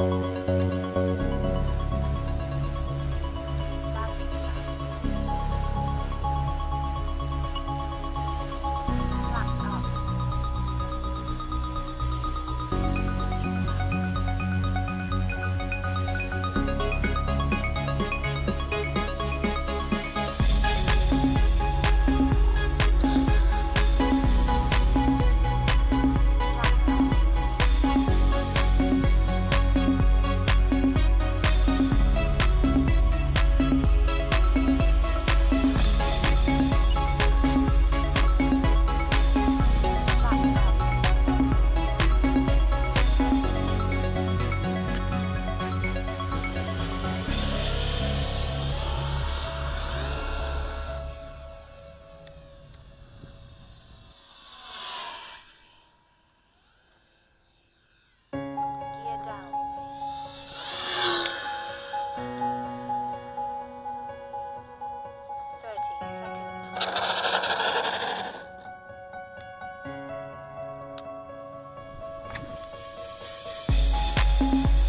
Gear Gear